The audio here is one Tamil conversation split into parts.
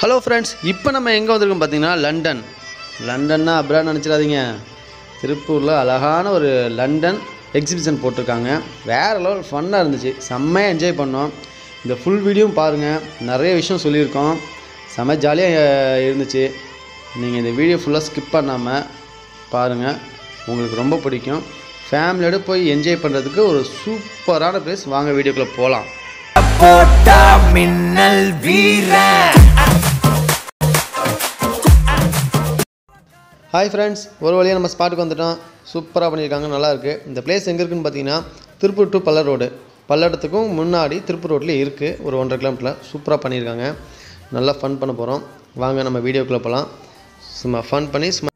ஹலோ ஃப்ரெண்ட்ஸ் இப்போ நம்ம எங்கே வந்திருக்கோம் பார்த்தீங்கன்னா லண்டன் லண்டன்னா அப்படிலாம் நினச்சிடாதீங்க. திருப்பூரில் அழகான ஒரு லண்டன் எக்ஸிபிஷன் போட்டிருக்காங்க. வேறு லெவல் ஃபன்னாக இருந்துச்சு. செம்மையாக என்ஜாய் பண்ணோம். இந்த ஃபுல் வீடியோவும் பாருங்கள் நிறைய விஷயம் சொல்லியிருக்கோம். செம்ம ஜாலியாக இருந்துச்சு. நீங்கள் இந்த வீடியோ ஃபுல்லாக ஸ்கிப் பண்ணாமல் பாருங்கள் உங்களுக்கு ரொம்ப பிடிக்கும். ஃபேமிலியோடு போய் என்ஜாய் பண்ணுறதுக்கு ஒரு சூப்பரான பிளேஸ் வாங்க வீடியோக்குள்ளே போகலாம் போட்டா மின்னல் வீரன். ஹாய் ஃப்ரெண்ட்ஸ் ஒரு வழியாக நம்ம ஸ்பாட்டுக்கு வந்துட்டோம். சூப்பராக பண்ணியிருக்காங்க நல்லாயிருக்கு இந்த பிளேஸ் எங்கே இருக்குன்னு பார்த்தீங்கன்னா திருப்பூர் டு பல்லர் ரோடு பல்லடத்துக்கும் முன்னாடி திருப்பூர் ரோட்லேயே இருக்குது ஒரு ஒன்றரை கிலோமீட்டரில் சூப்பராக பண்ணியிருக்காங்க. நல்லா ஃபன் பண்ண போகிறோம் வாங்க நம்ம வீடியோக்குள்ளே போகலாம் சும்மா ஃபன் பண்ணி சும்மா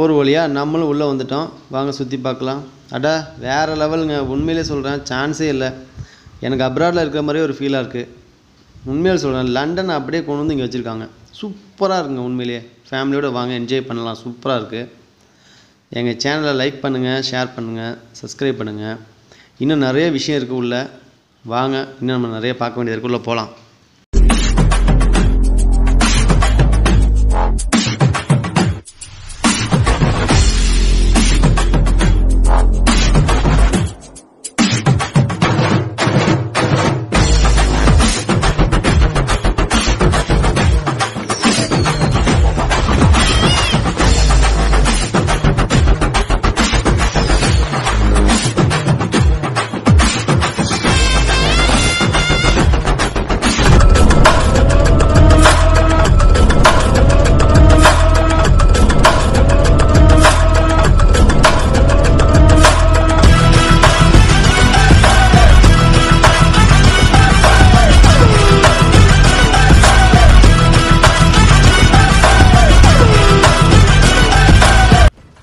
ஒரு வழியாக நம்மளும் உள்ளே வந்துட்டோம். வாங்க சுற்றி பார்க்கலாம். அடா வேறு லெவலுங்க. உண்மையிலே சொல்கிறேன் சான்ஸே இல்லை. எனக்கு அப்ராடில் இருக்கிற மாதிரியே ஒரு ஃபீலாக இருக்குது உண்மையிலே சொல்கிறேன் லண்டன் அப்படியே கொண்டு வந்து இங்கே வச்சுருக்காங்க. சூப்பராக இருக்குங்க உண்மையிலேயே ஃபேமிலியோடு வாங்க என்ஜாய் பண்ணலாம். சூப்பராக இருக்குது எங்கள் சேனலை லைக் பண்ணுங்கள் ஷேர் பண்ணுங்கள் சப்ஸ்கிரைப் பண்ணுங்கள் இன்னும் நிறைய விஷயம் இருக்குது உள்ளே. வாங்க இன்னும் நம்ம நிறைய பார்க்க வேண்டியது இருக்கு. போகலாம்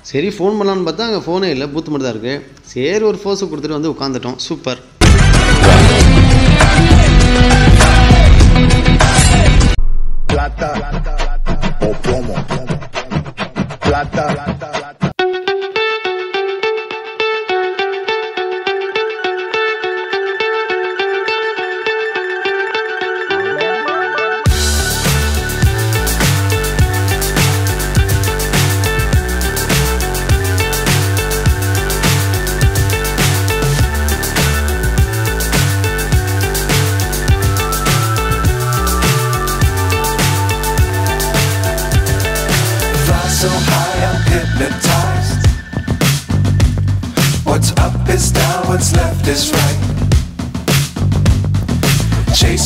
சரி ஃபோன் பண்ணலான்னு பார்த்தா அங்கே ஃபோனே இல்லை பூத்து மட்டும் தான் இருக்குது சரி ஒரு ஃபோர்ஸை கொடுத்துட்டு வந்து உட்காந்துட்டோம் super plata o plomo. Plata.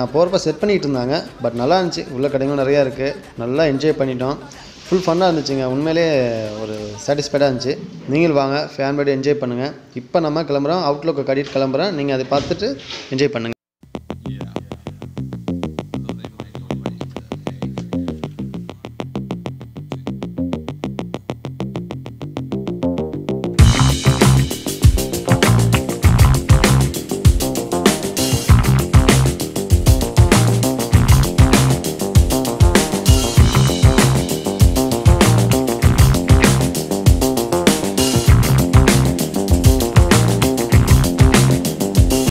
நான் போகிறப்ப செட் பண்ணிகிட்டு இருந்தாங்க. பட் நல்லா இருந்துச்சு. உள்ள கடைகளும் நிறையா இருக்குது நல்லா என்ஜாய் பண்ணிட்டோம். ஃபுல் ஃபன்னாக இருந்துச்சுங்க. உண்மையிலே ஒரு சாட்டிஸ்ஃபைடாக இருந்துச்சு. நீங்களும் வாங்க. ஃபேமிலியோட என்ஜாய் பண்ணுங்கள் இப்போ நம்ம கிளம்புறோம். அவுட்லுக்கை கட்டிட்டு கிளம்புறோம். நீங்கள் அதை பார்த்துட்டு என்ஜாய் பண்ணுங்கள்